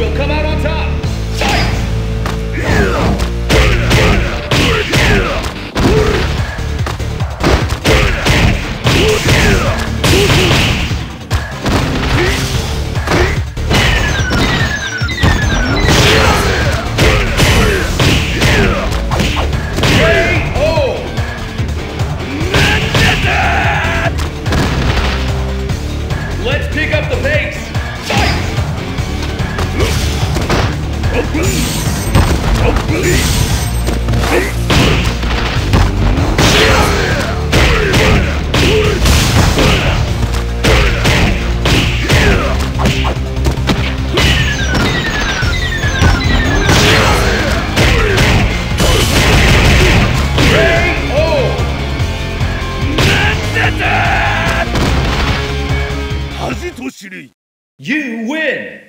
will come out on top. Let's pick up the pace. You win!